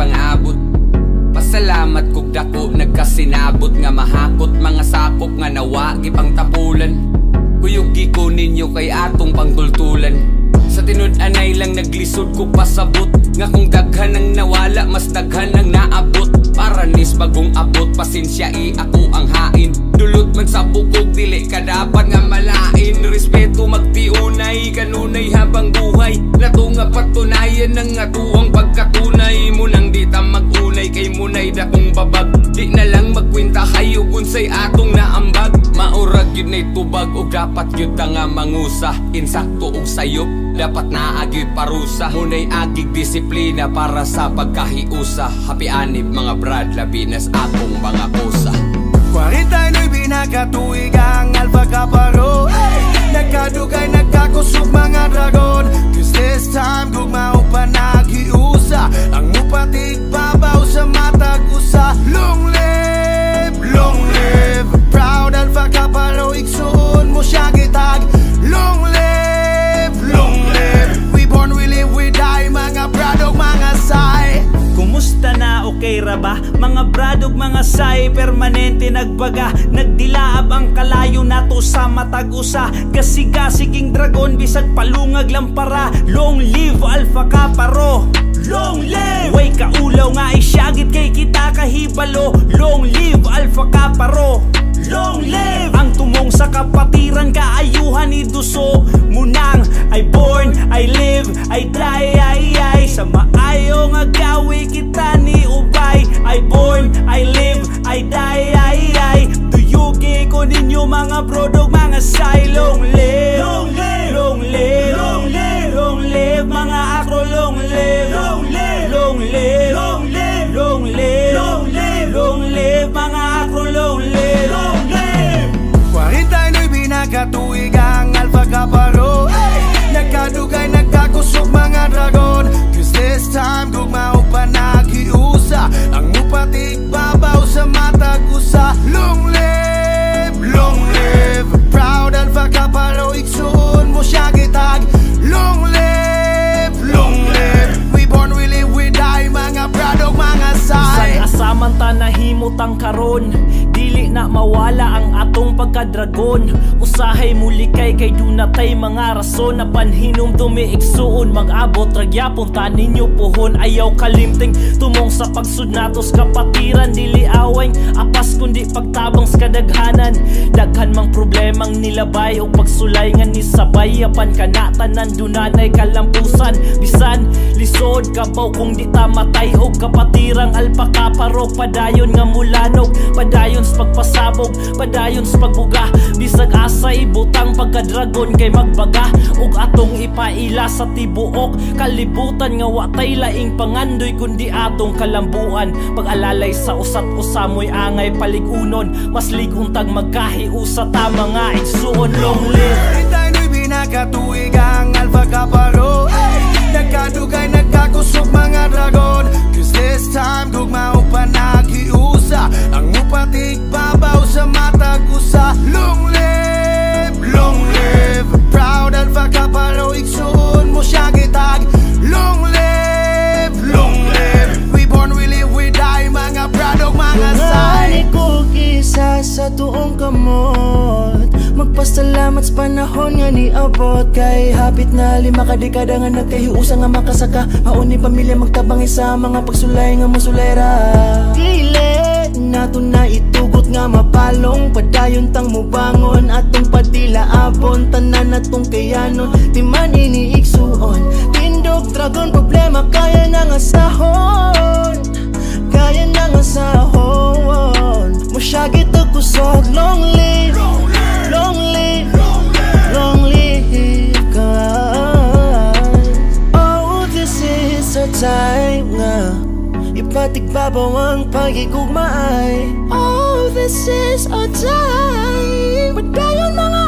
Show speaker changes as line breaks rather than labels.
Nagpangabot Pasalamat kog dako nagkasinabot nga mahakot mga sakop nga nawagi pang tapulan Kuyugi ko ninyo kay atong pangtultulan Sa tinud-anay lang naglisod ko pasabot Nga kung daghan ang nawala mas daghan ang naabot. Para nis bagong abot pasensya i ako ang hain. Dulot man sa bukog dili ka dapat nga malain. Respeto magtiunay kanunay habang buhay. Nato nga patunayan ng atuang pagkatunay. Mo kay munay dakong babag. Di na lang magkwenta kayo unsay atong naambag. Maurag yun na'y tubag o dapat yun ta nga mangusa. Insakto og sayop dapat naagi parusa. Munay agig disiplina para sa pagkahiusa. Happy anib mga brad labinas atong mga kusa
49 binakatuig ang Alpha Kaparo. Nagkadugay, nagkakusog mga dragon. Cause this time gugma
Kumusta na okay ra ba? Mga bradog mga say permanente nagbaga. Nagdilaab ang kalayo nato sa matag usa Gasigasiging dragon bisag palungag lampara. Long live Alpha Kaparo. Long live! Way kaulaw nga isyagit kay kita kahibalo. Long live Alpha Kaparo Long live! Ang tumong sa kapatiran kaayuhan ni Duso Munang I born, I live, I die, ay ay Sa maayo nga gawi kita ni Ubay I born, I live, I die, ay ay Tuyugi ko ninyo mga brodog, mga say Long live! Long live! Long live!
49 binakatuig ang Alpha Kaparo Nagkadugay, nagkakusog mga dragon. Cause this time gugma o panagiusa Ang mupatig babaw sa matag
ta nahimot ang karon Dili na mawala ang atong pagkadragon. Usahay muli kay kay dunatay mga rason Na panhinom tumiiksuon Mag-abot ragyapon ta ninyo puhon. Ayaw kalimting tumong sa pagsud natos kapatiran. Dili away apas kundi pagtabang sa kadaghanan. Daghan mang problemang nilabay o pagsulay nga ni sabay Apan kanatan nandunanay kalampusan. Bisan lisod kabaw kung di ta matay og kapatirang alpaka paro padayon nga mulanog padayon sa pagpasabog padayon sa pagbuga. Bisag asa ibutang pagka-dragon kay magbaga ug atong ipaila sa tibuok. Kalibutan nga watay laing pangandoy kundi atong kalambuan. Pag-alalay sa usat usamoy angay paligunon. Mas liguntag magkahiusa ta mga igsuon. Long live!
Na'y binakatuig ang Alpha Kaparo Nagkadugay, nagkakusog
isa sa tuong kamot Magpasalamat sa panahon nga ni abot Kay hapit na lima ka dekada nga nagkahiusa nga makasaka. Mauni pamilya magtabang isa mga pagsulay nga musulera. Dili nato na itugot nga mapalong Padayon tang mubangon. Atong padila abon Tanan natong kayanon. Di man iniigsuon Tindog dragon problema kaya na nga Ipatigbabaw ang pagigugmaay? Oh, this is our time. Padayon mga